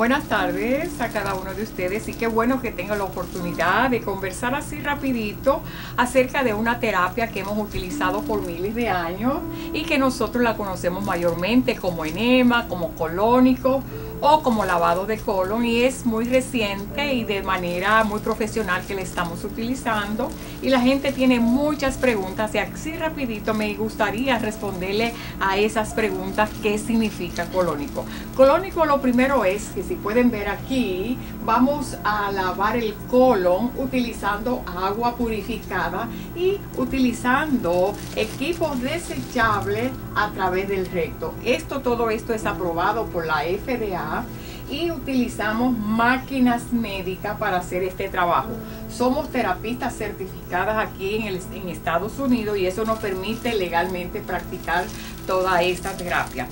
Buenas tardes a cada uno de ustedes y qué bueno que tenga la oportunidad de conversar así rapidito acerca de una terapia que hemos utilizado por miles de años y que nosotros la conocemos mayormente como enema, como colónico o como lavado de colon y es muy reciente y de manera muy profesional que le estamos utilizando y la gente tiene muchas preguntas y así rapidito me gustaría responderle a esas preguntas qué significa colónico. Colónico lo primero es que si pueden ver aquí vamos a lavar el colon utilizando agua purificada y utilizando equipos desechables a través del recto. Esto todo esto es aprobado por la FDA y utilizamos máquinas médicas para hacer este trabajo. Somos terapistas certificadas aquí en, el, en Estados Unidos y eso nos permite legalmente practicar toda esta terapia.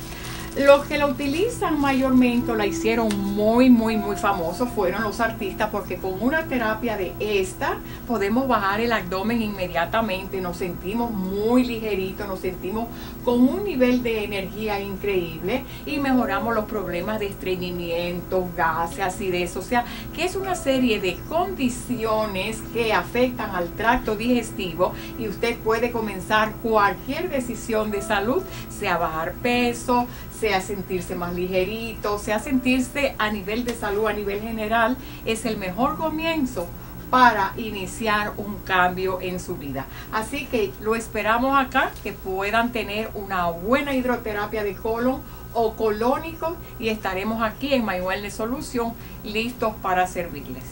Los que la utilizan mayormente la hicieron muy, muy, muy famoso fueron los artistas porque con una terapia de esta podemos bajar el abdomen inmediatamente, nos sentimos muy ligeritos, nos sentimos con un nivel de energía increíble y mejoramos los problemas de estreñimiento, gases, acidez, o sea, que es una serie de condiciones que afectan al tracto digestivo y usted puede comenzar cualquier decisión de salud, sea bajar peso, sea sentirse más ligerito, sea sentirse a nivel de salud, a nivel general, es el mejor comienzo para iniciar un cambio en su vida. Así que lo esperamos acá, que puedan tener una buena hidroterapia de colon o colónico y estaremos aquí en My de Solución listos para servirles.